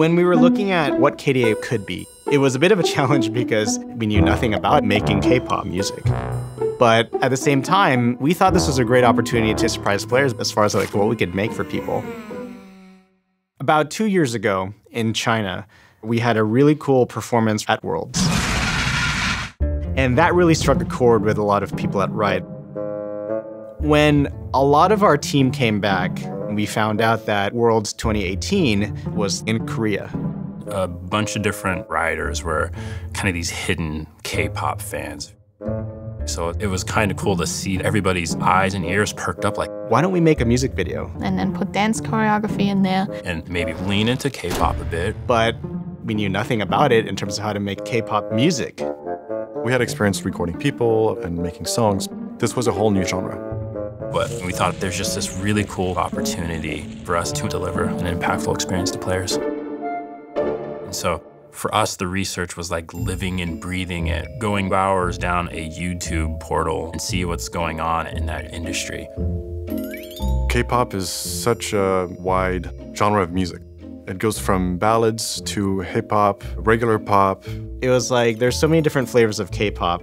When we were looking at what KDA could be, it was a bit of a challenge because we knew nothing about making K-pop music. But at the same time, we thought this was a great opportunity to surprise players as far as like what we could make for people. About two years ago in China, we had a really cool performance at Worlds. And that really struck a chord with a lot of people at Riot. When a lot of our team came back, we found out that Worlds 2018 was in Korea. A bunch of different Rioters were kind of these hidden K-pop fans. So it was kind of cool to see everybody's eyes and ears perked up like, why don't we make a music video? And then put dance choreography in there. And maybe lean into K-pop a bit. But we knew nothing about it in terms of how to make K-pop music. We had experience recording people and making songs. This was a whole new genre. But we thought there's just this really cool opportunity for us to deliver an impactful experience to players. And so for us, the research was like living and breathing it, going hours down a YouTube portal and see what's going on in that industry. K-pop is such a wide genre of music. It goes from ballads to hip-hop, regular pop. It was like, there's so many different flavors of K-pop.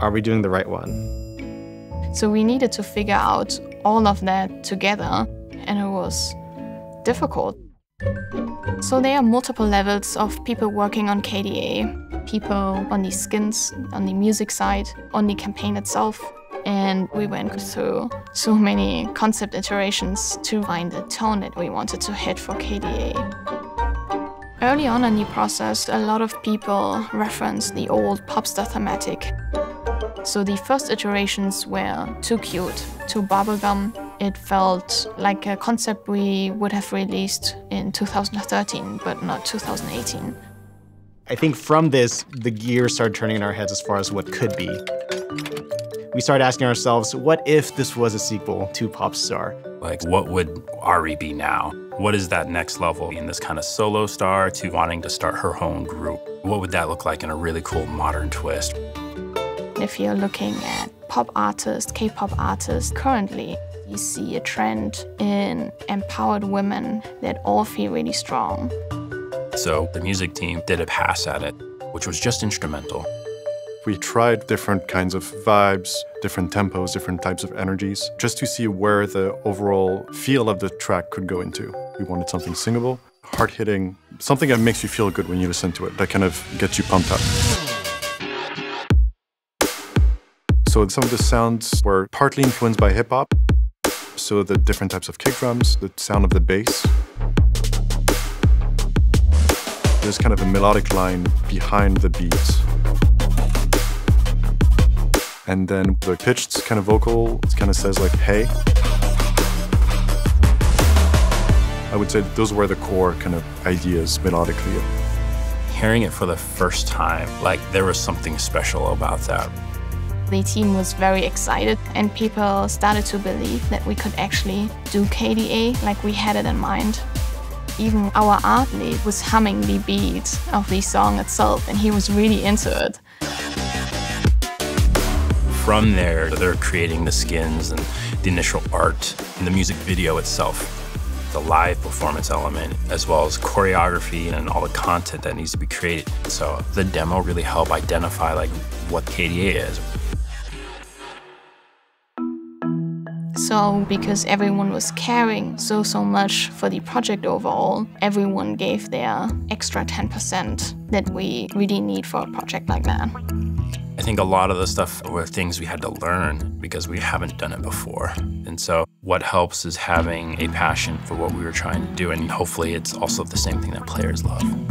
Are we doing the right one? So we needed to figure out all of that together, and it was difficult. So there are multiple levels of people working on KDA. People on the skins, on the music side, on the campaign itself. And we went through so many concept iterations to find the tone that we wanted to hit for KDA. Early on in the process, a lot of people referenced the old popstar thematic. So the first iterations were too cute, too bubblegum. It felt like a concept we would have released in 2013, but not 2018. I think from this, the gears started turning in our heads as far as what could be. We started asking ourselves, what if this was a sequel to Popstar? Like, what would Ahri be now? What is that next level in this kind of solo star to wanting to start her own group? What would that look like in a really cool modern twist? If you're looking at pop artists, K-pop artists currently, you see a trend in empowered women that all feel really strong. So the music team did a pass at it, which was just instrumental. We tried different kinds of vibes, different tempos, different types of energies, just to see where the overall feel of the track could go into. We wanted something singable, hard-hitting, something that makes you feel good when you listen to it, that kind of gets you pumped up. So some of the sounds were partly influenced by hip hop. So the different types of kick drums, the sound of the bass. There's kind of a melodic line behind the beats. And then the pitched kind of vocal it kind of says like, hey. I would say those were the core kind of ideas melodically. Hearing it for the first time, like there was something special about that. The team was very excited and people started to believe that we could actually do KDA like we had it in mind. Even our art lead was humming the beat of the song itself and he was really into it. From there, they're creating the skins and the initial art and the music video itself the live performance element, as well as choreography and all the content that needs to be created. So the demo really helped identify like what KDA is. So because everyone was caring so, so much for the project overall, everyone gave their extra 10% that we really need for a project like that. I think a lot of the stuff were things we had to learn because we haven't done it before. And so what helps is having a passion for what we were trying to do and hopefully it's also the same thing that players love.